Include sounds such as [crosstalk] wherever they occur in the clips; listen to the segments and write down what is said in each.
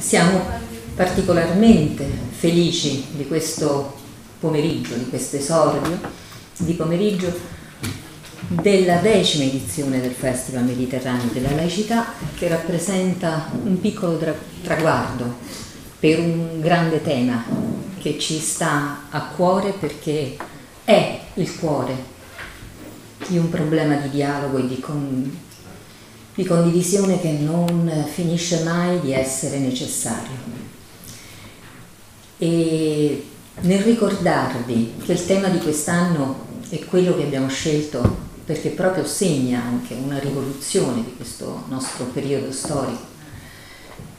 Siamo particolarmente felici di questo pomeriggio, di questo esordio di pomeriggio della decima edizione del Festival Mediterraneo della Laicità che rappresenta un piccolo tra- traguardo per un grande tema che ci sta a cuore perché è il cuore di un problema di dialogo e di, con- di condivisione che non finisce mai di essere necessario. E nel ricordarvi che il tema di quest'anno è quello che abbiamo scelto perché proprio segna anche una rivoluzione di questo nostro periodo storico,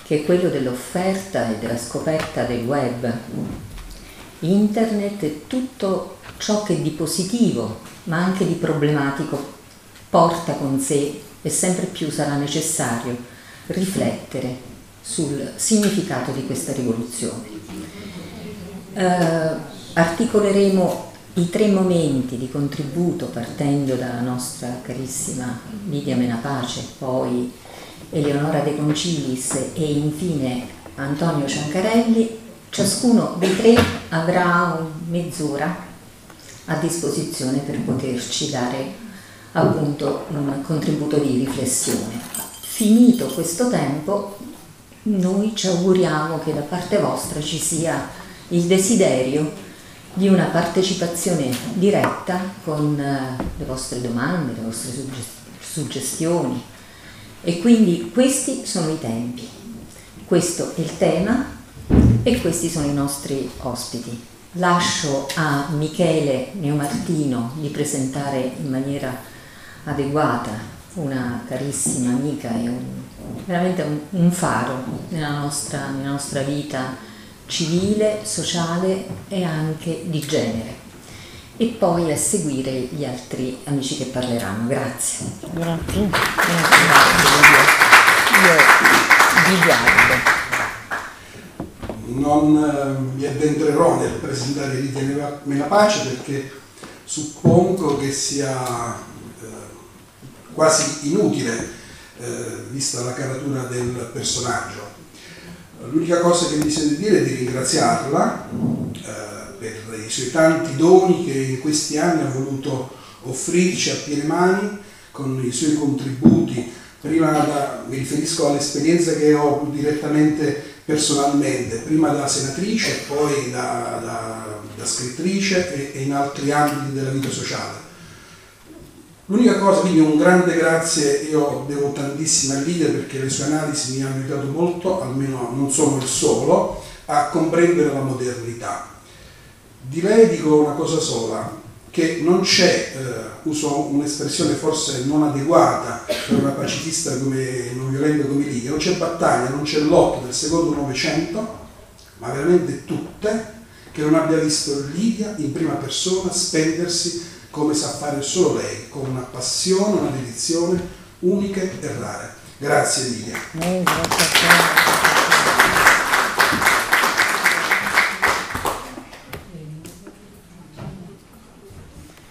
che è quello dell'offerta e della scoperta del web. Internet e tutto ciò che di positivo, ma anche di problematico, porta con sé e sempre più sarà necessario riflettere sul significato di questa rivoluzione eh, articoleremo i tre momenti di contributo partendo dalla nostra carissima Lidia Menapace, poi Eleonora De Concilis e infine Antonio Ciancarelli. Ciascuno dei tre avrà mezz'ora a disposizione per poterci dare appunto un contributo di riflessione. Finito questo tempo, noi ci auguriamo che da parte vostra ci sia il desiderio di una partecipazione diretta con eh, le vostre domande, le vostre suggestioni. E quindi questi sono i tempi, questo è il tema e questi sono i nostri ospiti. Lascio a Michele Neomartino di presentare in maniera adeguata una carissima amica e un, veramente un, un faro nella nostra, nella nostra vita civile, sociale e anche di genere. E poi a seguire gli altri amici che parleranno. Grazie. Grazie. Grazie. Io vi guardo. Non eh, mi addentrerò nel presentare Rita Melapace perché suppongo che sia quasi inutile eh, vista la caratura del personaggio L'unica cosa che mi sento dire è di ringraziarla eh, per i suoi tanti doni che in questi anni ha voluto offrirci a piene mani con i suoi contributi. Prima da, mi riferisco all'esperienza che ho direttamente personalmente, prima da senatrice, poi da, da, da scrittrice e, e in altri ambiti della vita sociale L'unica cosa, quindi un grande grazie, io devo tantissimo a Lidia perché le sue analisi mi hanno aiutato molto, almeno non sono il solo, a comprendere la modernità. Di lei dico una cosa sola, che non c'è, eh, uso un'espressione forse non adeguata per una pacifista come, non violenta come Lidia, non c'è battaglia, non c'è lotto del secondo Novecento, ma veramente tutte, che non abbia visto Lidia in prima persona spendersi come sa fare solo lei, con una passione, una dedizione uniche e rare. Grazie Lidia. Eh,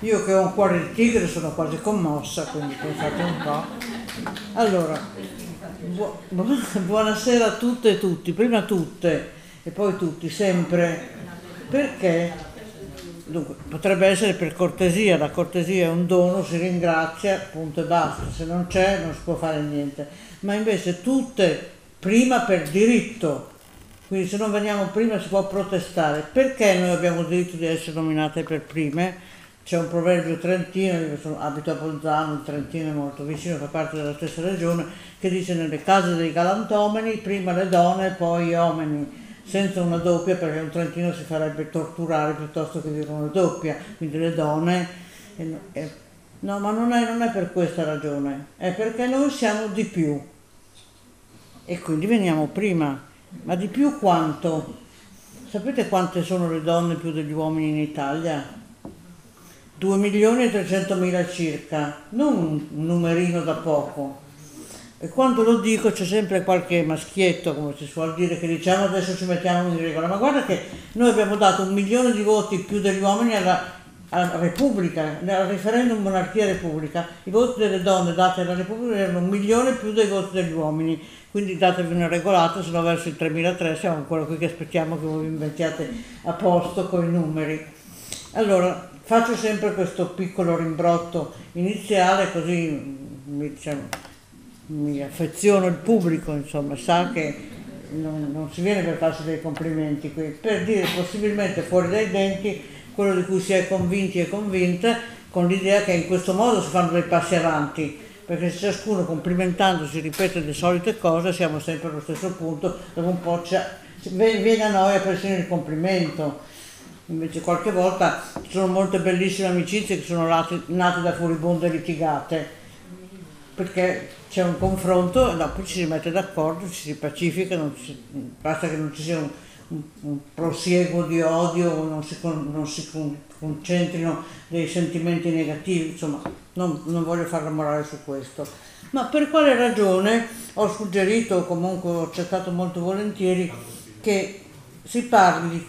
Io che ho un cuore di tigre sono quasi commossa, quindi pensate un po'. Allora, bu- [laughs] buonasera a tutte e tutti, prima tutte e poi tutti, sempre, perché Dunque, potrebbe essere per cortesia, la cortesia è un dono, si ringrazia, punto e basta, se non c'è non si può fare niente, ma invece tutte prima per diritto, quindi se non veniamo prima si può protestare. Perché noi abbiamo diritto di essere nominate per prime? C'è un proverbio trentino, io sono, abito a Bolzano, il Trentino è molto vicino, fa parte della stessa regione, che dice nelle case dei galantomeni prima le donne, poi gli uomini senza una doppia perché un trentino si farebbe torturare piuttosto che dire una doppia, quindi le donne... E, e, no, ma non è, non è per questa ragione, è perché noi siamo di più e quindi veniamo prima, ma di più quanto? Sapete quante sono le donne più degli uomini in Italia? 2 milioni e 300 mila circa, non un numerino da poco. E quando lo dico c'è sempre qualche maschietto, come si suol dire, che diciamo adesso ci mettiamo in regola. Ma guarda che noi abbiamo dato un milione di voti più degli uomini alla alla Repubblica, al referendum monarchia-repubblica, i voti delle donne dati alla Repubblica erano un milione più dei voti degli uomini, quindi datevi una regolata, se no verso il 3003 siamo ancora qui che aspettiamo che voi vi mettiate a posto con i numeri. Allora, faccio sempre questo piccolo rimbrotto iniziale così diciamo, mi affeziono il pubblico, insomma, sa che non, non si viene per farsi dei complimenti qui, per dire possibilmente fuori dai denti quello di cui si è convinti e convinte, con l'idea che in questo modo si fanno dei passi avanti, perché se ciascuno complimentandosi ripete le solite cose siamo sempre allo stesso punto, dove un po' viene a noi a persino il complimento. Invece qualche volta ci sono molte bellissime amicizie che sono nate, nate da furibonde litigate, perché c'è un confronto e dopo ci si mette d'accordo, ci si pacifica, ci, basta che non ci sia un, un prosieguo di odio, non si, non si concentrino dei sentimenti negativi, insomma non, non voglio fare la morale su questo. Ma per quale ragione ho suggerito, o comunque ho accettato molto volentieri, che si parli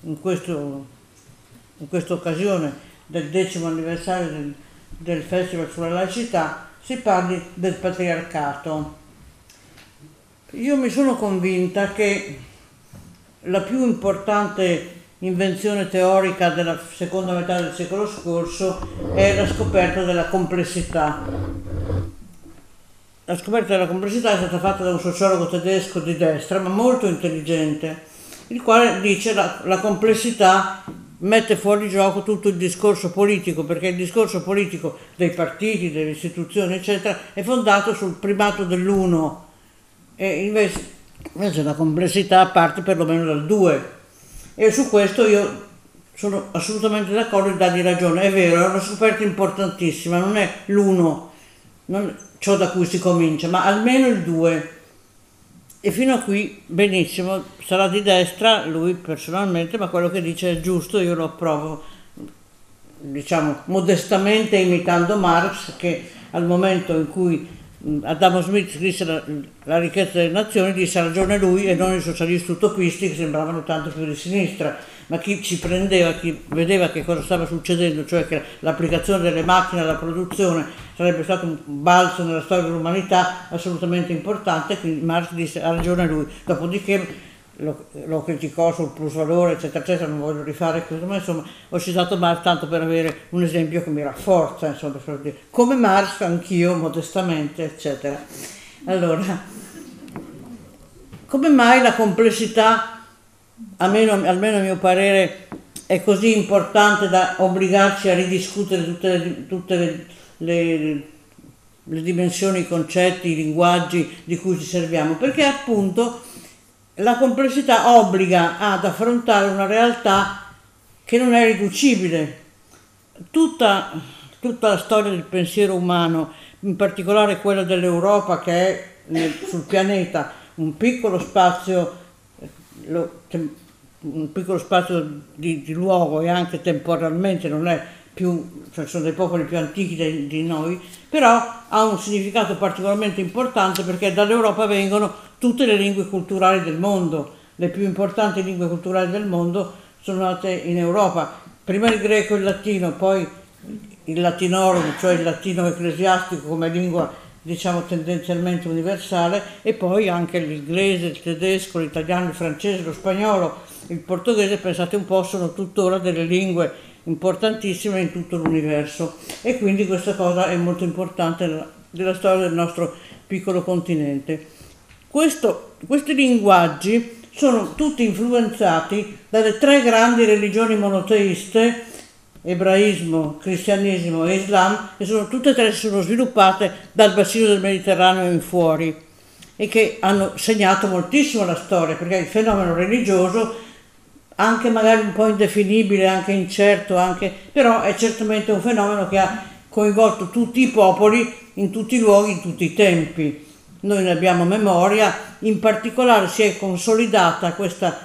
in, questo, in questa occasione del decimo anniversario del, del Festival sulla laicità, si parli del patriarcato. Io mi sono convinta che la più importante invenzione teorica della seconda metà del secolo scorso è la scoperta della complessità. La scoperta della complessità è stata fatta da un sociologo tedesco di destra, ma molto intelligente, il quale dice che la, la complessità mette fuori gioco tutto il discorso politico, perché il discorso politico dei partiti, delle istituzioni, eccetera, è fondato sul primato dell'uno. E invece invece la complessità parte perlomeno dal 2 e su questo io sono assolutamente d'accordo e dargli ragione, è vero, è una scoperta importantissima, non è l'uno, non ciò da cui si comincia, ma almeno il 2. E fino a qui benissimo, sarà di destra lui personalmente, ma quello che dice è giusto, io lo approvo, diciamo modestamente imitando Marx che al momento in cui Adamo Smith scrisse la, la, ricchezza delle nazioni, disse ha ragione lui e non i socialisti utopisti che sembravano tanto più di sinistra, ma chi ci prendeva, chi vedeva che cosa stava succedendo, cioè che l'applicazione delle macchine alla produzione sarebbe stato un balzo nella storia dell'umanità assolutamente importante, quindi Marx disse ha ragione lui. Dopodiché lo, lo, criticò sul plusvalore, eccetera, eccetera, non voglio rifare questo, ma insomma ho citato Marx tanto per avere un esempio che mi rafforza, insomma, come Marx anch'io, modestamente, eccetera. Allora, come mai la complessità, almeno, almeno a mio parere, è così importante da obbligarci a ridiscutere tutte le, tutte le, le, le dimensioni, i concetti, i linguaggi di cui ci serviamo? Perché appunto la complessità obbliga ad affrontare una realtà che non è riducibile. Tutta, tutta la storia del pensiero umano, in particolare quella dell'Europa che è nel, sul pianeta un piccolo spazio, lo, un piccolo spazio di, di, luogo e anche temporalmente non è più, cioè sono dei popoli più antichi di, di noi, però ha un significato particolarmente importante perché dall'Europa vengono tutte le lingue culturali del mondo. Le più importanti lingue culturali del mondo sono nate in Europa. Prima il greco e il latino, poi il latinorum, cioè il latino ecclesiastico come lingua diciamo tendenzialmente universale e poi anche l'inglese, il tedesco, l'italiano, il francese, lo spagnolo, il portoghese, pensate un po', sono tuttora delle lingue importantissime in tutto l'universo e quindi questa cosa è molto importante nella storia del nostro piccolo continente. Questo, questi linguaggi sono tutti influenzati dalle tre grandi religioni monoteiste, ebraismo, cristianesimo e islam, e sono tutte e tre sono sviluppate dal bacino del Mediterraneo in fuori e che hanno segnato moltissimo la storia, perché il fenomeno religioso, anche magari un po' indefinibile, anche incerto, anche, però è certamente un fenomeno che ha coinvolto tutti i popoli in tutti i luoghi, in tutti i tempi noi ne abbiamo memoria, in particolare si è consolidata questa,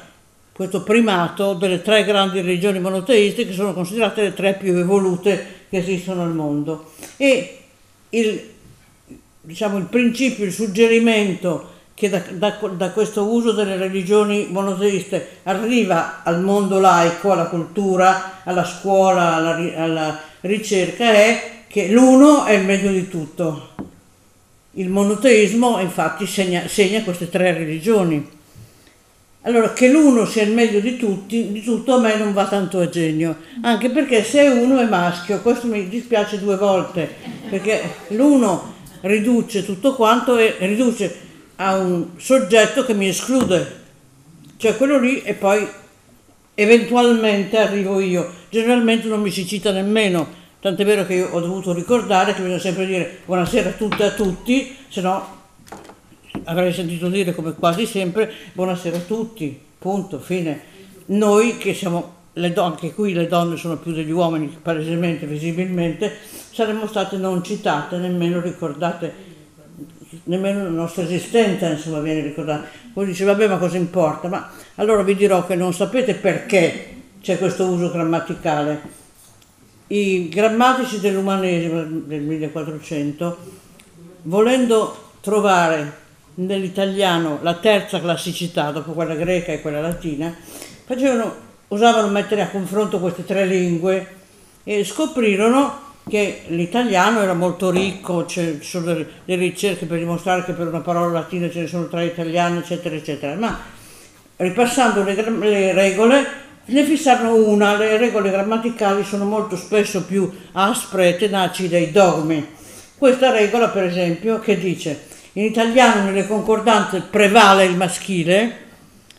questo primato delle tre grandi religioni monoteiste che sono considerate le tre più evolute che esistono al mondo. E il, diciamo, il principio, il suggerimento che da, da, da, questo uso delle religioni monoteiste arriva al mondo laico, alla cultura, alla scuola, alla, alla ricerca è che l'uno è il meglio di tutto. Il monoteismo infatti segna, segna queste tre religioni. Allora, che l'uno sia il meglio di tutti, di tutto a me non va tanto a genio, anche perché se uno è maschio, questo mi dispiace due volte, perché l'uno riduce tutto quanto e riduce a un soggetto che mi esclude, cioè quello lì e poi eventualmente arrivo io, generalmente non mi si cita nemmeno, tant'è vero che io ho dovuto ricordare che bisogna sempre dire buonasera a tutte e a tutti, se no avrei sentito dire come quasi sempre buonasera a tutti, punto, fine. Noi che siamo le donne, anche qui le donne sono più degli uomini, palesemente, visibilmente, saremmo state non citate, nemmeno ricordate, nemmeno la nostra esistenza insomma viene ricordata. Poi dice vabbè ma cosa importa? Ma allora vi dirò che non sapete perché c'è questo uso grammaticale. I grammatici dell'umanesimo del 1400, volendo trovare nell'italiano la terza classicità, dopo quella greca e quella latina, facevano, usavano mettere a confronto queste tre lingue e scoprirono che l'italiano era molto ricco, ci sono delle, delle ricerche per dimostrare che per una parola latina ce ne sono tre italiane, eccetera, eccetera, ma ripassando le, le regole ne fissarono una, le regole grammaticali sono molto spesso più aspre e tenaci dei dogmi. Questa regola, per esempio, che dice in italiano nelle concordanze prevale il maschile,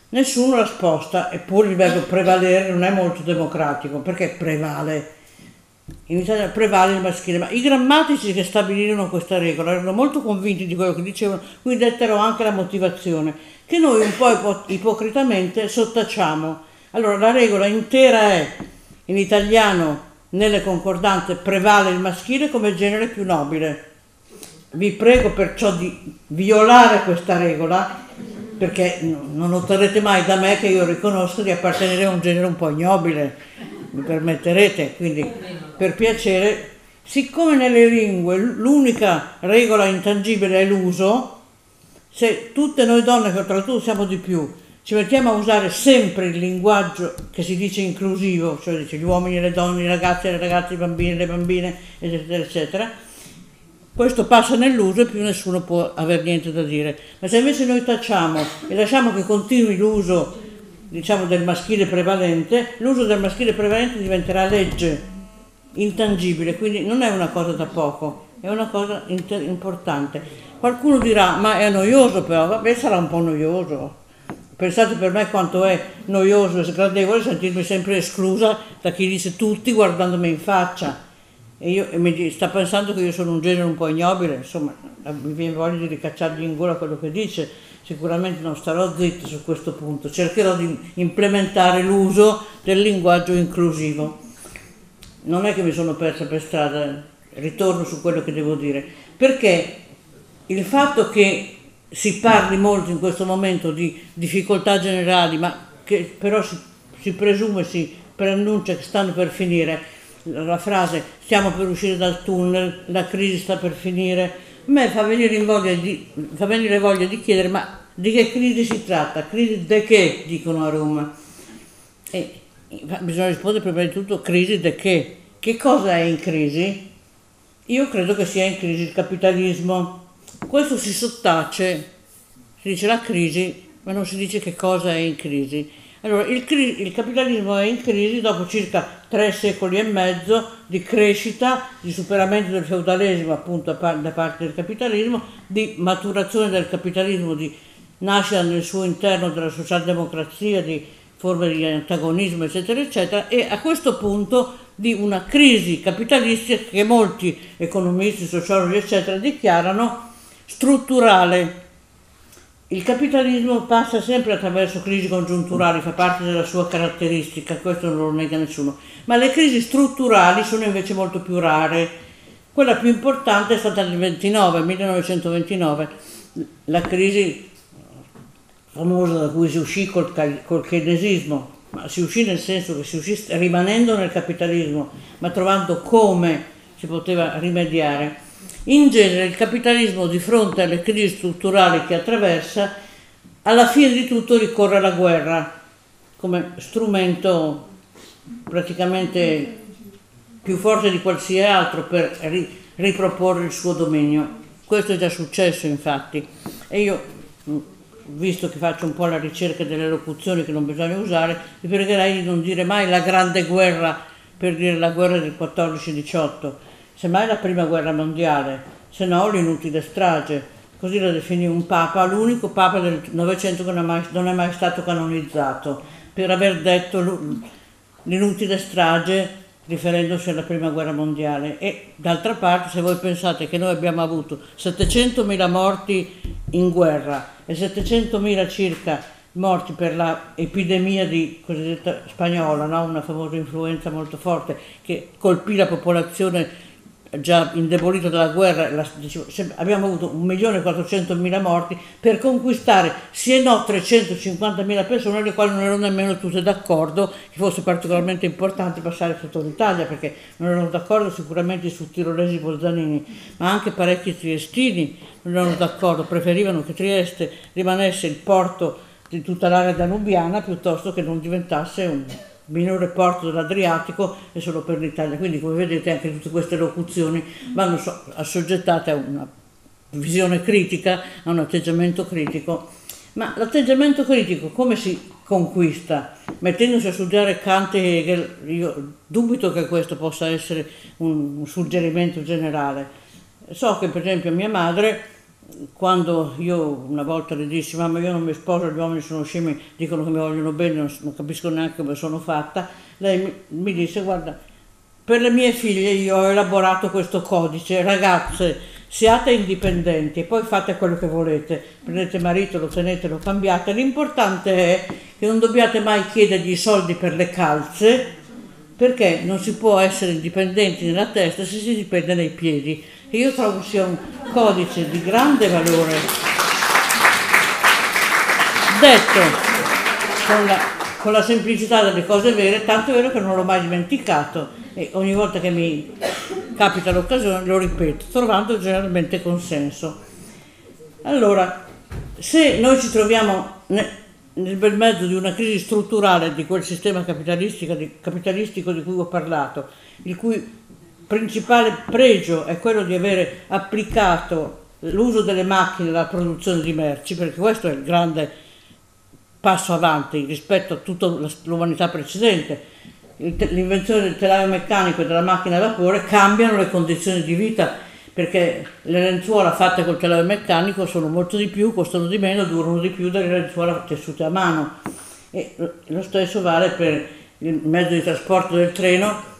nessuno la sposta, eppure il verbo prevalere non è molto democratico, perché prevale. In italiano prevale il maschile, ma i grammatici che stabilirono questa regola erano molto convinti di quello che dicevano, quindi dettero anche la motivazione, che noi un po' ipocritamente sottacciamo. Allora la regola intera è in italiano nelle concordanze prevale il maschile come genere più nobile. Vi prego perciò di violare questa regola perché non otterrete mai da me che io riconosco di appartenere a un genere un po' ignobile, mi permetterete, quindi per piacere, siccome nelle lingue l'unica regola intangibile è l'uso, se tutte noi donne, che oltretutto siamo di più, ci mettiamo a usare sempre il linguaggio che si dice inclusivo, cioè dice gli uomini, le donne, i ragazzi, le ragazze, i bambini, le bambine, eccetera, eccetera, questo passa nell'uso e più nessuno può avere niente da dire. Ma se invece noi tacciamo e lasciamo che continui l'uso diciamo, del maschile prevalente, l'uso del maschile prevalente diventerà legge, intangibile, quindi non è una cosa da poco, è una cosa importante. Qualcuno dirà, ma è noioso però, vabbè sarà un po' noioso. Pensate per me quanto è noioso e sgradevole sentirmi sempre esclusa da chi dice tutti guardandomi in faccia. E, io, e mi sta pensando che io sono un genere un po' ignobile, insomma, mi viene voglia di ricacciargli in gola quello che dice, sicuramente non starò zitta su questo punto, cercherò di implementare l'uso del linguaggio inclusivo. Non è che mi sono persa per strada, ritorno su quello che devo dire, perché il fatto che si parli molto in questo momento di difficoltà generali, ma che però si, si presume, si preannuncia che stanno per finire, la frase stiamo per uscire dal tunnel, la crisi sta per finire, a me fa venire, voglia di, fa venire voglia di chiedere ma di che crisi si tratta? Crisi di che? dicono a Roma. E bisogna rispondere prima di tutto crisi di che? Che cosa è in crisi? Io credo che sia in crisi il capitalismo. Questo si sottace, si dice la crisi, ma non si dice che cosa è in crisi. Allora, il, il, capitalismo è in crisi dopo circa tre secoli e mezzo di crescita, di superamento del feudalesimo appunto da parte del capitalismo, di maturazione del capitalismo, di nascita nel suo interno della socialdemocrazia, di forme di antagonismo, eccetera, eccetera, e a questo punto di una crisi capitalistica che molti economisti, sociologi, eccetera, dichiarano strutturale il capitalismo passa sempre attraverso crisi congiunturali, fa parte della sua caratteristica, questo non lo nega nessuno, ma le crisi strutturali sono invece molto più rare. Quella più importante è stata nel 29, 1929, la crisi famosa da cui si uscì col, col keynesismo, ma si uscì nel senso che si uscì rimanendo nel capitalismo, ma trovando come si poteva rimediare. In genere il capitalismo di fronte alle crisi strutturali che attraversa, alla fine di tutto ricorre alla guerra come strumento praticamente più forte di qualsiasi altro per riproporre il suo dominio. Questo è già successo infatti e io, visto che faccio un po' la ricerca delle locuzioni che non bisogna usare, vi pregherei di non dire mai la grande guerra per dire la guerra del 14-18, semmai la prima guerra mondiale, se no l'inutile strage, così la definì un papa, l'unico papa del Novecento che non è, mai, non è mai stato canonizzato, per aver detto l'inutile strage riferendosi alla prima guerra mondiale e d'altra parte se voi pensate che noi abbiamo avuto 700.000 morti in guerra e 700.000 circa morti per l'epidemia di cosiddetta spagnola, no? una famosa influenza molto forte che colpì la popolazione già indebolito dalla guerra, la, dicevo, abbiamo avuto 1.400.000 morti per conquistare sì e no 350.000 persone, le quali non erano nemmeno tutte d'accordo che fosse particolarmente importante passare sotto l'Italia, perché non erano d'accordo sicuramente su tirolesi bolzanini, ma anche parecchi triestini non erano d'accordo, preferivano che Trieste rimanesse il porto di tutta l'area danubiana piuttosto che non diventasse un minore porto dell'Adriatico e solo per l'Italia. Quindi come vedete anche tutte queste locuzioni vanno assoggettate a una visione critica, a un atteggiamento critico. Ma l'atteggiamento critico come si conquista? Mettendosi a studiare Kant e Hegel, io dubito che questo possa essere un, un suggerimento generale. So che per esempio mia madre quando io una volta le dissi mamma io non mi sposo, gli uomini sono scemi, dicono che mi vogliono bene, non, capisco neanche come sono fatta, lei mi, disse guarda, per le mie figlie io ho elaborato questo codice, ragazze siate indipendenti e poi fate quello che volete, prendete marito, lo tenete, lo cambiate, l'importante è che non dobbiate mai chiedergli i soldi per le calze perché non si può essere indipendenti nella testa se si dipende nei piedi che io trovo sia un codice di grande valore, detto con la, con la semplicità delle cose vere, tanto è vero che non l'ho mai dimenticato e ogni volta che mi capita l'occasione lo ripeto, trovando generalmente consenso. Allora, se noi ci troviamo nel bel mezzo di una crisi strutturale di quel sistema capitalistico di, cui ho parlato, il cui principale pregio è quello di avere applicato l'uso delle macchine alla produzione di merci, perché questo è il grande passo avanti rispetto a tutta l'umanità precedente. L'invenzione del telaio meccanico e della macchina a vapore cambiano le condizioni di vita perché le lenzuola fatte col telaio meccanico sono molto di più, costano di meno, durano di più delle lenzuola tessute a mano. E lo stesso vale per il mezzo di trasporto del treno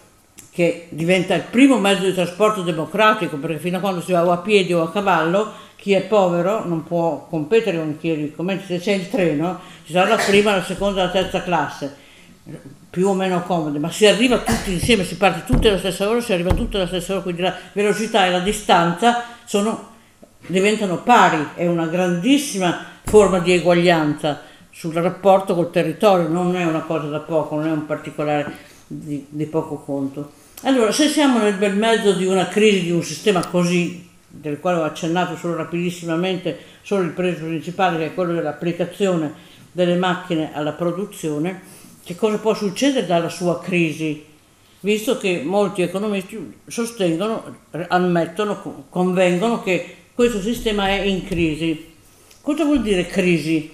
che diventa il primo mezzo di trasporto democratico, perché fino a quando si va o a piedi o a cavallo, chi è povero non può competere con chi è ricco, mentre se c'è il treno ci sarà la prima, la seconda la terza classe, più o meno comode, ma si arriva tutti insieme, si parte tutti alla stessa ora, si arriva tutti alla stessa ora, quindi la velocità e la distanza sono, diventano pari, è una grandissima forma di eguaglianza sul rapporto col territorio, non è una cosa da poco, non è un particolare di, di poco conto. Allora, se siamo nel bel mezzo di una crisi di un sistema così, del quale ho accennato solo rapidissimamente, solo il pregio principale che è quello dell'applicazione delle macchine alla produzione, che cosa può succedere dalla sua crisi? Visto che molti economisti sostengono, ammettono, convengono che questo sistema è in crisi. Cosa vuol dire crisi?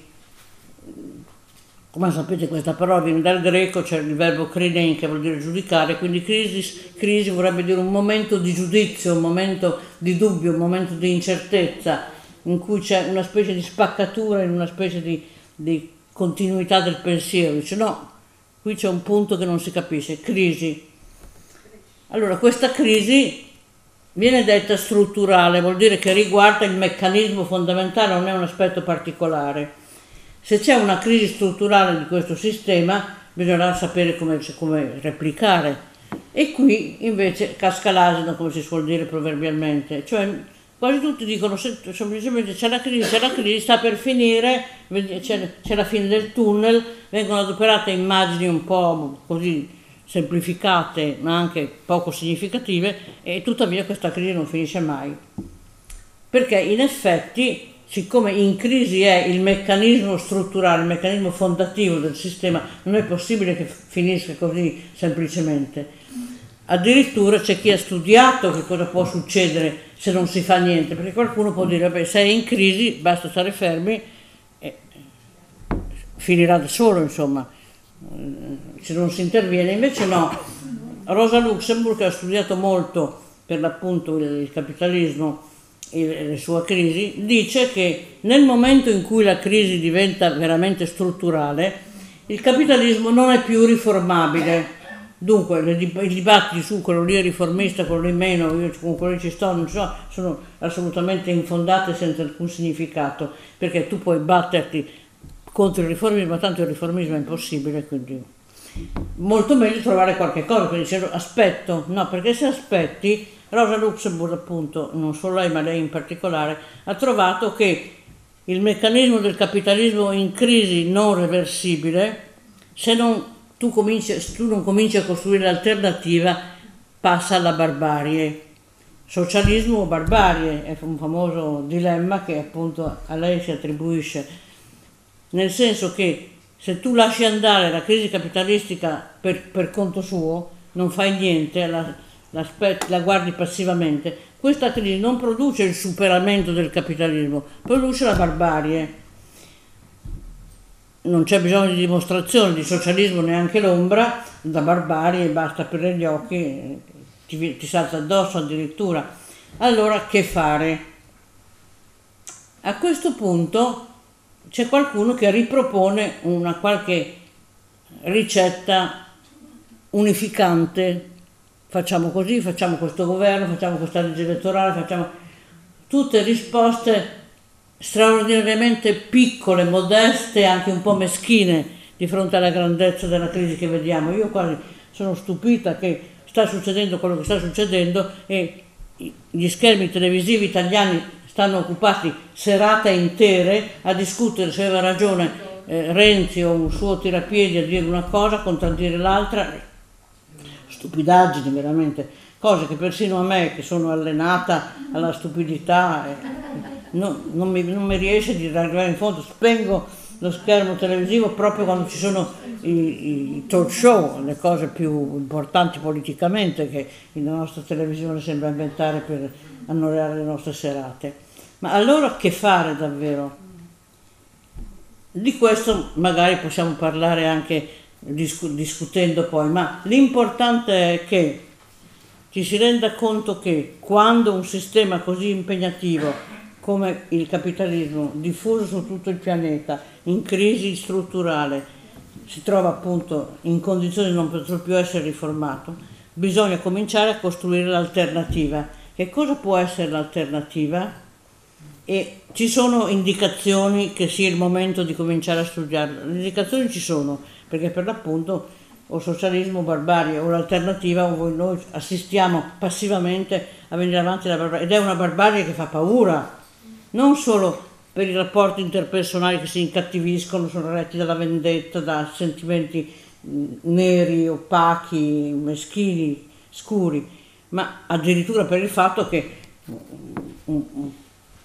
Come sapete questa parola viene dal greco, c'è il verbo krinein che vuol dire giudicare, quindi crisi, crisi vorrebbe dire un momento di giudizio, un momento di dubbio, un momento di incertezza, in cui c'è una specie di spaccatura, in una specie di, di continuità del pensiero. Dice no, qui c'è un punto che non si capisce, crisi. Allora questa crisi viene detta strutturale, vuol dire che riguarda il meccanismo fondamentale, non è un aspetto particolare. Se c'è una crisi strutturale di questo sistema bisognerà sapere come, come replicare. E qui invece casca l'asino come si suol dire proverbialmente, cioè quasi tutti dicono semplicemente c'è la crisi, c'è la crisi, sta per finire, c'è, c'è la fine del tunnel, vengono adoperate immagini un po' così semplificate ma anche poco significative e tuttavia questa crisi non finisce mai. perché in effetti, siccome in crisi è il meccanismo strutturale, il meccanismo fondativo del sistema, non è possibile che finisca così semplicemente. Addirittura c'è chi ha studiato che cosa può succedere se non si fa niente, perché qualcuno può dire, vabbè, sei in crisi, basta stare fermi e finirà da solo, insomma, se non si interviene. Invece no, Rosa Luxemburg ha studiato molto per l'appunto il capitalismo la sua crisi, dice che nel momento in cui la crisi diventa veramente strutturale, il capitalismo non è più riformabile. Dunque, i dibattiti su quello lì è riformista, quello lì meno, io con quello ci sto, non so, sono assolutamente infondate senza alcun significato, perché tu puoi batterti contro il riformismo, ma tanto il riformismo è impossibile, quindi molto meglio trovare qualche cosa, quindi dicevo aspetto, no, perché se aspetti, Rosa Luxemburg appunto, non solo lei ma lei in particolare, ha trovato che il meccanismo del capitalismo in crisi non reversibile, se non tu, cominci, tu non cominci a costruire l'alternativa, passa alla barbarie. Socialismo o barbarie è un famoso dilemma che appunto a lei si attribuisce, nel senso che se tu lasci andare la crisi capitalistica per, per conto suo, non fai niente, la, la guardi passivamente, questa crisi non produce il superamento del capitalismo, produce la barbarie non c'è bisogno di dimostrazione di socialismo neanche l'ombra, da barbarie basta aprire gli occhi, ti, ti salta addosso addirittura. Allora che fare? A questo punto c'è qualcuno che ripropone una qualche ricetta unificante. Facciamo così, facciamo questo governo, facciamo questa legge elettorale, facciamo tutte risposte straordinariamente piccole, modeste, anche un po' meschine di fronte alla grandezza della crisi che vediamo. Io quasi sono stupita che sta succedendo quello che sta succedendo e gli schermi televisivi italiani stanno occupati serate intere a discutere se aveva ragione eh, Renzi o un suo tirapiedi a dire una cosa, contraddire l'altra. Stupidaggini veramente, cose che persino a me che sono allenata alla stupidità... Eh, non, non, mi, non mi riesce di arrivare in fondo, spengo lo schermo televisivo proprio quando ci sono i, i, talk show, le cose più importanti politicamente che la nostra televisione sembra inventare per annoiare le nostre serate. Ma allora che fare davvero? Di questo magari possiamo parlare anche discu- discutendo poi, ma l'importante è che ci si renda conto che quando un sistema così impegnativo come il capitalismo diffuso su tutto il pianeta, in crisi strutturale, si trova appunto in condizioni di non poter più essere riformato, bisogna cominciare a costruire l'alternativa. Che cosa può essere l'alternativa? E ci sono indicazioni che sia il momento di cominciare a studiarle. Le indicazioni ci sono, perché per l'appunto o socialismo o barbarie o l'alternativa o noi assistiamo passivamente a venire avanti la barbarie. Ed è una barbarie che fa paura non solo per i rapporti interpersonali che si incattiviscono, sono retti dalla vendetta, da sentimenti neri, opachi, meschini, scuri, ma addirittura per il fatto che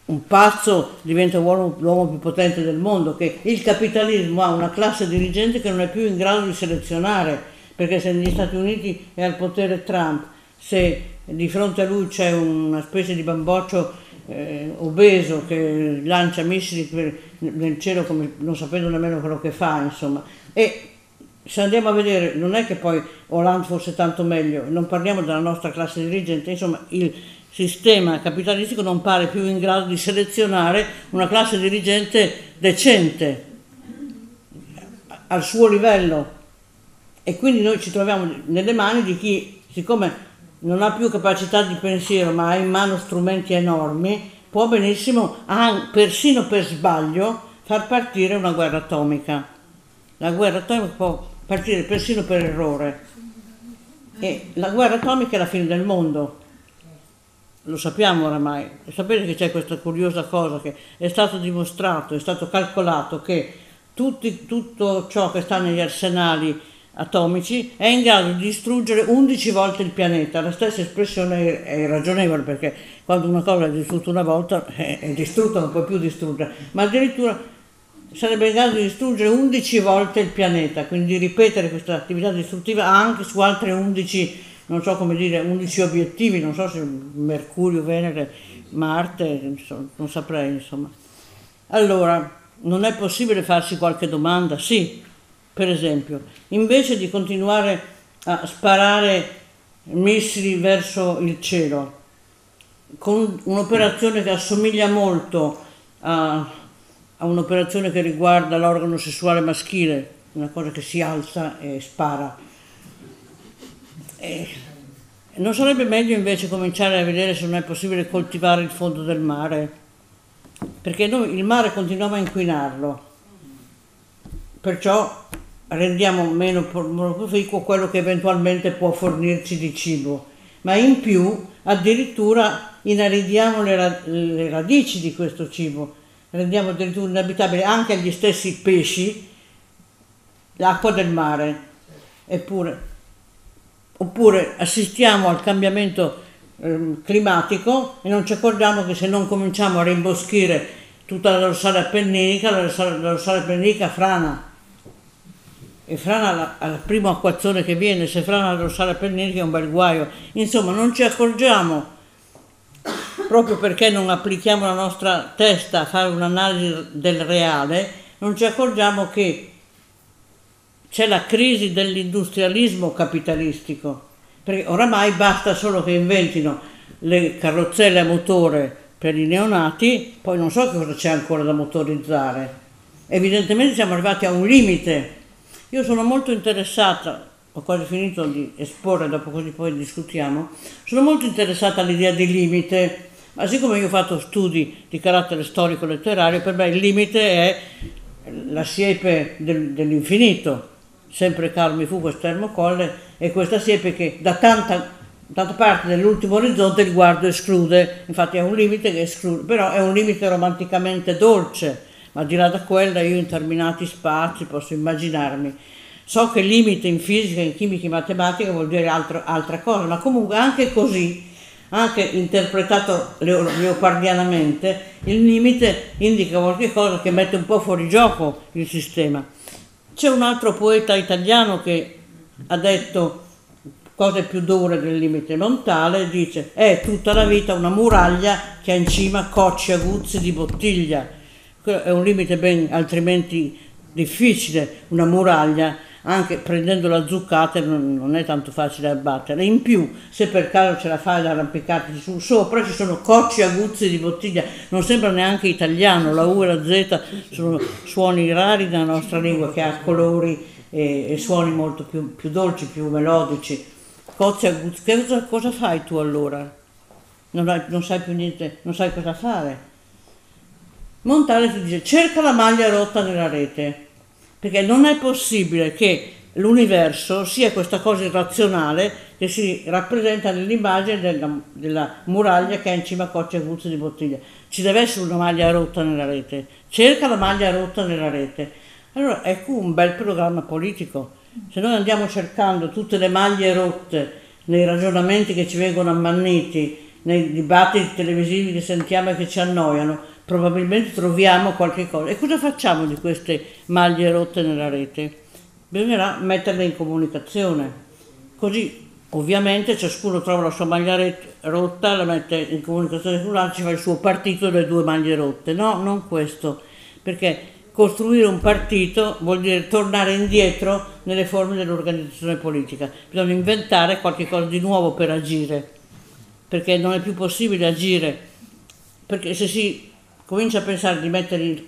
un, pazzo diventa l'uomo, l'uomo più potente del mondo, che il capitalismo ha una classe dirigente che non è più in grado di selezionare, perché se negli Stati Uniti è al potere Trump, se di fronte a lui c'è una specie di bamboccio eh, obeso che lancia missili per, nel cielo come, non sapendo nemmeno quello che fa, insomma. E se andiamo a vedere, non è che poi Hollande fosse tanto meglio, non parliamo della nostra classe dirigente, insomma il sistema capitalistico non pare più in grado di selezionare una classe dirigente decente al suo livello e quindi noi ci troviamo nelle mani di chi, siccome non ha più capacità di pensiero ma ha in mano strumenti enormi, può benissimo, persino per sbaglio, far partire una guerra atomica. La guerra atomica può partire persino per errore. E la guerra atomica è la fine del mondo. Lo sappiamo oramai. sapete che c'è questa curiosa cosa che è stato dimostrato, è stato calcolato che tutti, tutto ciò che sta negli arsenali atomici è in grado di distruggere 11 volte il pianeta. La stessa espressione è ragionevole perché quando una cosa è distrutta una volta è, distrutta, non puoi più distruggere, ma addirittura sarebbe in grado di distruggere 11 volte il pianeta, quindi ripetere questa attività distruttiva anche su altre 11, non so come dire, 11 obiettivi, non so se Mercurio, Venere, Marte, non saprei insomma. Allora, non è possibile farsi qualche domanda? Sì, per esempio, invece di continuare a sparare missili verso il cielo, con un'operazione che assomiglia molto a, a un'operazione che riguarda l'organo sessuale maschile, una cosa che si alza e spara. E non sarebbe meglio invece cominciare a vedere se non è possibile coltivare il fondo del mare? Perché noi il mare continuiamo a inquinarlo, perciò rendiamo meno proficuo quello che eventualmente può fornirci di cibo, ma in più addirittura inaridiamo le, ra- le radici di questo cibo, rendiamo addirittura inabitabile anche agli stessi pesci l'acqua del mare. Eppure, oppure assistiamo al cambiamento eh, climatico e non ci accorgiamo che se non cominciamo a rimboschire tutta la dorsale appenninica, la dorsale, la dorsale appenninica frana e frana alla prima acquazzone che viene, se frana la dorsale appenninica è un bel guaio. Insomma, non ci accorgiamo proprio perché non applichiamo la nostra testa a fare un'analisi del reale, non ci accorgiamo che c'è la crisi dell'industrialismo capitalistico, perché oramai basta solo che inventino le carrozzelle a motore per i neonati, poi non so cosa c'è ancora da motorizzare. Evidentemente siamo arrivati a un limite io sono molto interessata, ho quasi finito di esporre, dopo così poi discutiamo, sono molto interessata all'idea di limite, ma siccome io ho fatto studi di carattere storico-letterario, per me il limite è la siepe del, dell'infinito, sempre caro mi fu questo termocolle, e questa siepe che da tanta, tanta parte dell'ultimo orizzonte il guardo esclude, infatti è un limite che esclude, però è un limite romanticamente dolce, ma di là da quella io in determinati spazi posso immaginarmi. So che limite in fisica, in chimica, in matematica vuol dire altro, altra cosa, ma comunque anche così, anche interpretato leopardianamente, il limite indica qualcosa che mette un po' fuori gioco il sistema. C'è un altro poeta italiano che ha detto cose più dure del limite montale, dice è tutta la vita una muraglia che ha in cima cocci aguzzi di bottiglia. È un limite ben altrimenti difficile, una muraglia, anche prendendo la zuccata non, non è tanto facile abbattere. In più, se per caso ce la fai ad arrampicarti su sopra, ci sono cocci aguzzi di bottiglia, non sembra neanche italiano, la U e la Z sono suoni rari nella nostra lingua che ha colori e, e suoni molto più, più, dolci, più melodici. Cocci aguzzi, cosa, cosa fai tu allora? Non, hai, non sai più niente, non sai cosa fare Montale ti dice cerca la maglia rotta nella rete, perché non è possibile che l'universo sia questa cosa irrazionale che si rappresenta nell'immagine della, della muraglia che è in cima a cocce e guzzi di bottiglia. Ci deve essere una maglia rotta nella rete, cerca la maglia rotta nella rete. Allora ecco un bel programma politico. Se noi andiamo cercando tutte le maglie rotte nei ragionamenti che ci vengono ammanniti, nei dibattiti televisivi che sentiamo e che ci annoiano, probabilmente troviamo qualche cosa. E cosa facciamo di queste maglie rotte nella rete? Bisognerà metterle in comunicazione. Così ovviamente ciascuno trova la sua maglia rotta, la mette in comunicazione sull'altro, fa il suo partito delle due maglie rotte. No, non questo, perché costruire un partito vuol dire tornare indietro nelle forme dell'organizzazione politica. Bisogna inventare qualcosa di nuovo per agire, perché non è più possibile agire, perché se si comincia a pensare di mettere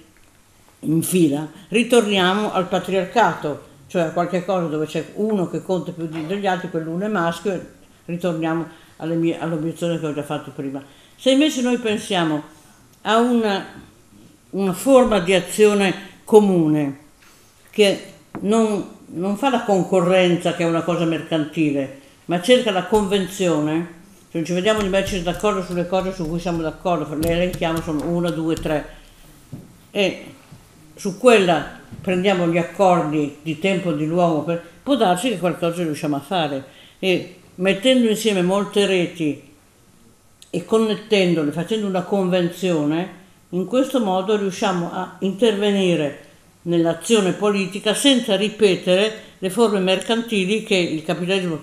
in fila, ritorniamo al patriarcato, cioè a qualche cosa dove c'è uno che conta più degli altri, quell'uno è maschio, e ritorniamo mie, all'obiezione che ho già fatto prima. Se invece noi pensiamo a una, una forma di azione comune che non, non fa la concorrenza, che è una cosa mercantile, ma cerca la convenzione, se non ci vediamo di metterci d'accordo sulle cose su cui siamo d'accordo, le elenchiamo, sono una, due, tre, e su quella prendiamo gli accordi di tempo di luogo, per, può darsi che qualcosa riusciamo a fare. E mettendo insieme molte reti e connettendole, facendo una convenzione, in questo modo riusciamo a intervenire nell'azione politica senza ripetere le forme mercantili che il capitalismo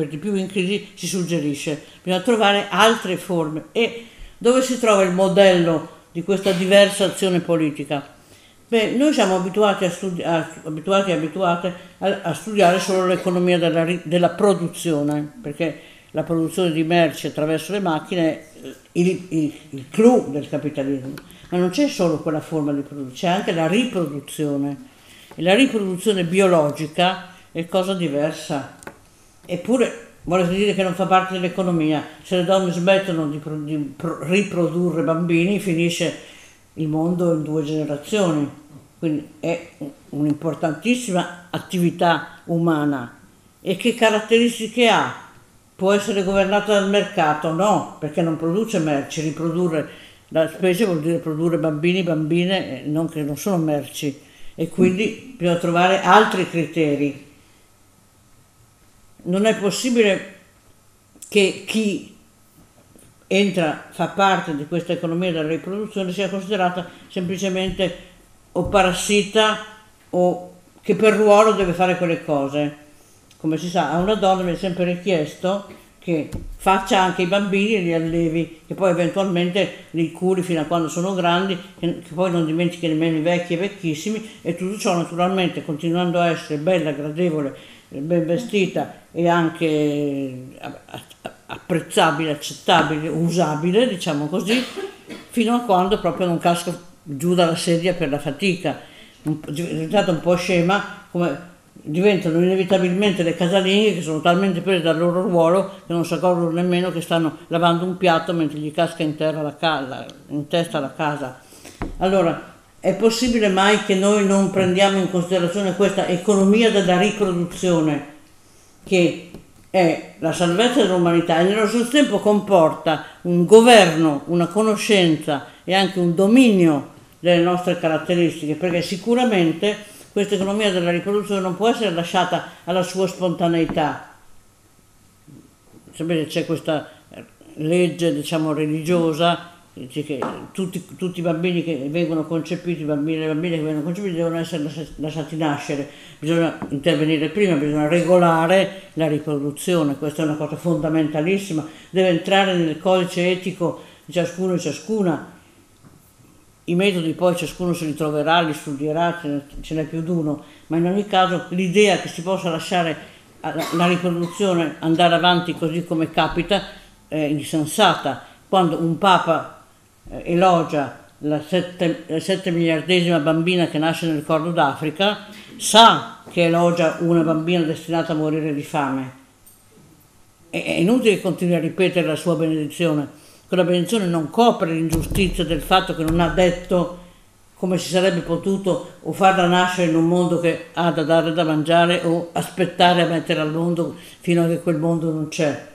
per di più in crisi ci suggerisce. Bisogna trovare altre forme. E dove si trova il modello di questa diversa azione politica? Beh, noi siamo abituati, a studi- a, abituati abituate a, a, studiare solo l'economia della, della, produzione, perché la produzione di merci attraverso le macchine è il, il, il clou del capitalismo. Ma non c'è solo quella forma di produzione, c'è anche la riproduzione. E la riproduzione biologica è cosa diversa. Eppure volete dire che non fa parte dell'economia. Se le donne smettono di, di riprodurre bambini, finisce il mondo in due generazioni. Quindi è un'importantissima attività umana. E che caratteristiche ha? Può essere governata dal mercato? No, perché non produce merci. Riprodurre la specie vuol dire produrre bambini, bambine, non che non sono merci. E quindi bisogna trovare altri criteri non è possibile che chi entra, fa parte di questa economia della riproduzione sia considerata semplicemente o parassita o che per ruolo deve fare quelle cose. Come si sa, a una donna mi è sempre richiesto che faccia anche i bambini e li allevi, che poi eventualmente li curi fino a quando sono grandi, che, che poi non dimentichi nemmeno i vecchi e vecchissimi e tutto ciò naturalmente continuando a essere bella, gradevole, ben vestita e anche apprezzabile, accettabile, usabile, diciamo così, fino a quando proprio non casca giù dalla sedia per la fatica. Diventata un po' scema, come diventano inevitabilmente le casalinghe che sono talmente prese dal loro ruolo che non si accorgono nemmeno che stanno lavando un piatto mentre gli casca in, la casa, in testa la casa. Allora, è possibile mai che noi non prendiamo in considerazione questa economia della riproduzione che è la salvezza dell'umanità e nello stesso tempo comporta un governo, una conoscenza e anche un dominio delle nostre caratteristiche, perché sicuramente questa economia della riproduzione non può essere lasciata alla sua spontaneità. Sapete, c'è questa legge, diciamo, religiosa tutti, tutti, i bambini che vengono concepiti, i bambini e le bambine che vengono concepiti devono essere lasciati nascere, bisogna intervenire prima, bisogna regolare la riproduzione, questa è una cosa fondamentalissima, deve entrare nel codice etico di ciascuno e ciascuna. I metodi poi ciascuno se li troverà, li studierà, ce n'è più di uno, ma in ogni caso l'idea che si possa lasciare la riproduzione andare avanti così come capita è insensata. Quando un papa elogia la 7 miliardesima bambina che nasce nel corno d'Africa, sa che elogia una bambina destinata a morire di fame. È inutile che continui a ripetere la sua benedizione. Quella benedizione non copre l'ingiustizia del fatto che non ha detto come si sarebbe potuto o farla nascere in un mondo che ha da dare da mangiare o aspettare a mettere al mondo fino a che quel mondo non c'è.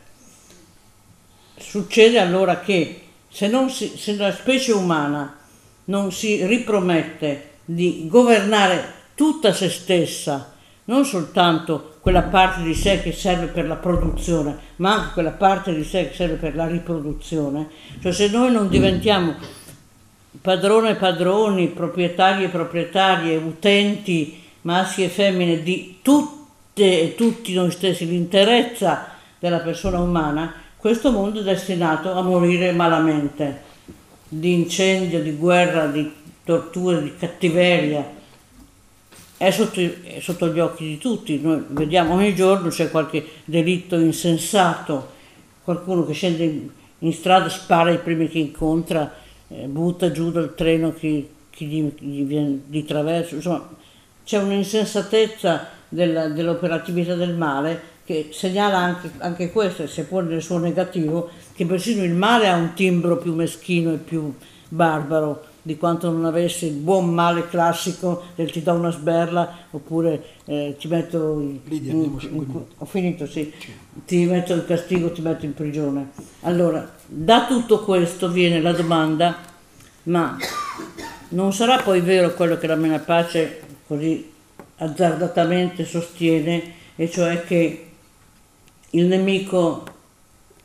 Succede allora che se, si, se la specie umana non si ripromette di governare tutta se stessa, non soltanto quella parte di sé che serve per la produzione, ma anche quella parte di sé che serve per la riproduzione, cioè se noi non diventiamo padrone e padroni, proprietari e proprietarie, utenti, maschi e femmine di tutte e tutti noi stessi, l'interezza della persona umana, questo mondo è destinato a morire malamente, di incendio, di guerra, di torture, di cattiveria. È sotto, è sotto gli occhi di tutti, noi vediamo ogni giorno c'è qualche delitto insensato, qualcuno che scende in, in strada, spara i primi che incontra, eh, butta giù dal treno chi, chi gli, gli, viene di traverso, insomma c'è un'insensatezza della, dell'operatività del male che segnala anche, anche questo, seppur nel suo negativo, che persino il male ha un timbro più meschino e più barbaro di quanto non avesse il buon male classico del ti do una sberla oppure eh, ti metto in, Lidia, in, in, ho finito sì. Ti metto in castigo ti metto in prigione. Allora da tutto questo viene la domanda ma non sarà poi vero quello che la Mena Pace così azzardatamente sostiene e cioè che il nemico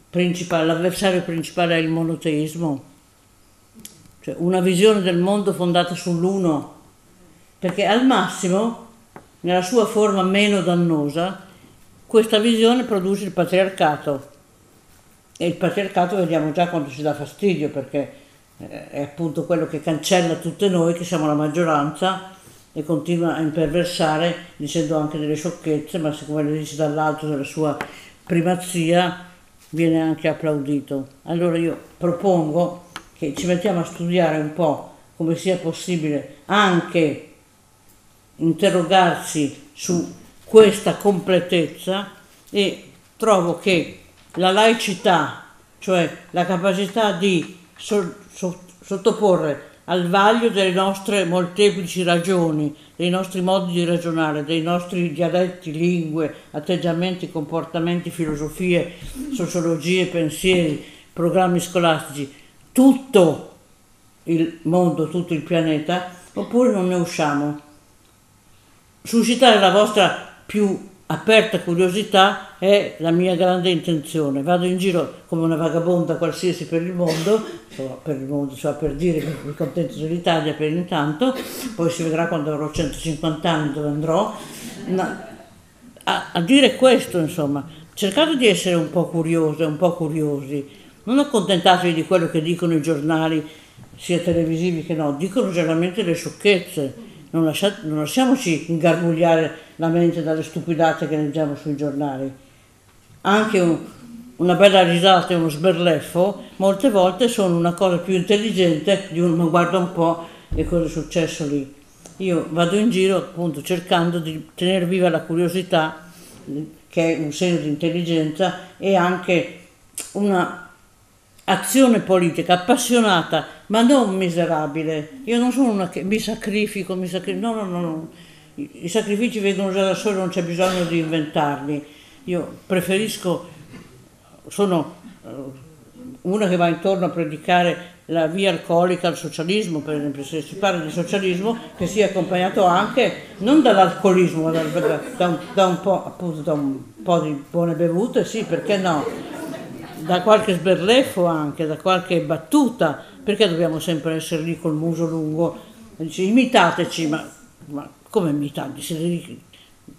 principale, l'avversario principale è il monoteismo, cioè una visione del mondo fondata sull'uno, perché al massimo, nella sua forma meno dannosa, questa visione produce il patriarcato. E il patriarcato vediamo già quando ci dà fastidio, perché eh, è appunto quello che cancella tutte noi, che siamo la maggioranza, e continua a imperversare dicendo anche delle sciocchezze, ma siccome le dice dall'alto della sua primazia, viene anche applaudito. Allora io propongo che ci mettiamo a studiare un po' come sia possibile anche interrogarsi su questa completezza e trovo che la laicità, cioè la capacità di so, so, sottoporre al vaglio delle nostre molteplici ragioni, dei nostri modi di ragionare, dei nostri dialetti, lingue, atteggiamenti, comportamenti, filosofie, sociologie, pensieri, programmi scolastici, tutto il mondo, tutto il pianeta, oppure non ne usciamo. Suscitare la vostra più aperta curiosità è la mia grande intenzione. Vado in giro come una vagabonda qualsiasi per il mondo, per il mondo, cioè per dire che mi contento dell'Italia per intanto, poi si vedrà quando avrò 150 anni dove andrò. A, a dire questo, insomma, cercate di essere un po' curiose, un po' curiosi non accontentatevi di quello che dicono i giornali, sia televisivi che no, dicono generalmente le sciocchezze. Non, lasciate, non lasciamoci ingarbugliare la mente dalle stupidate che leggiamo sui giornali. Anche un, una bella risata e uno sberleffo molte volte sono una cosa più intelligente di un ma guarda un po' e cosa è successo lì. Io vado in giro appunto cercando di tenere viva la curiosità, che è un segno di intelligenza, e anche una azione politica appassionata, ma non miserabile. Io non sono una che mi sacrifico, mi sacrifico. No, no, no, no. I, sacrifici vengono già da soli, non c'è bisogno di inventarli. Io preferisco, sono eh, una che va intorno a predicare la via alcolica al socialismo, per esempio, se si parla di socialismo, che sia accompagnato anche non dall'alcolismo, ma da, da, un, da, un, po', appunto, da un po' di buone bevute, sì, perché no? Da qualche sberleffo anche, da qualche battuta, perché dobbiamo sempre essere lì col muso lungo? Dice, imitateci, ma, ma come imitarli? Siete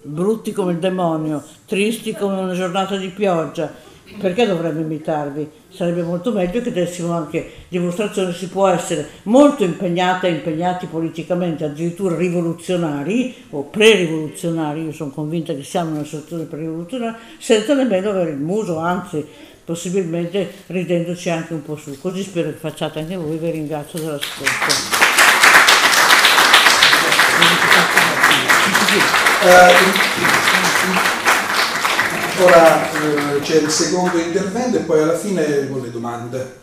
brutti come il demonio, tristi come una giornata di pioggia, perché dovremmo imitarvi? Sarebbe molto meglio che dessimo anche dimostrazione, si può essere molto impegnata e impegnati politicamente, addirittura rivoluzionari o pre-rivoluzionari, io sono convinta che siamo in una situazione pre-rivoluzionaria, senza nemmeno avere il muso, anzi possibilmente ridendoci anche un po' su. Così spero che facciate anche voi, vi ringrazio dell'ascolto. Uh, ora uh, c'è il secondo intervento e poi alla fine con le domande.